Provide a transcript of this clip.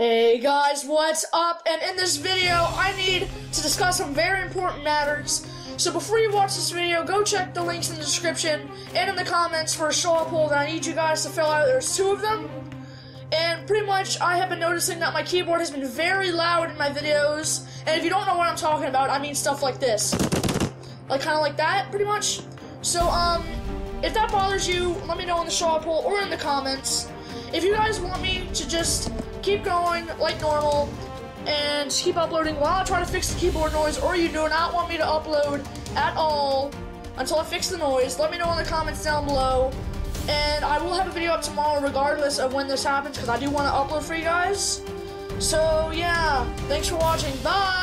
guys, what's up? And in this video, I need to discuss some very important matters. So before you watch this video, go check the links in the description and in the comments for a straw poll that I need you guys to fill out. There's two of them. And pretty much, I have been noticing that my keyboard has been very loud in my videos. And if you don't know what I'm talking about, I mean stuff like this. Like, kind of like that, pretty much. So, um, if that bothers you, let me know in the straw poll or in the comments. If you guys want me to just keep going like normal and keep uploading while I try to fix the keyboard noise, or you do not want me to upload at all until I fix the noise, let me know in the comments down below. And I will have a video up tomorrow regardless of when this happens because I do want to upload for you guys. So yeah, thanks for watching. Bye!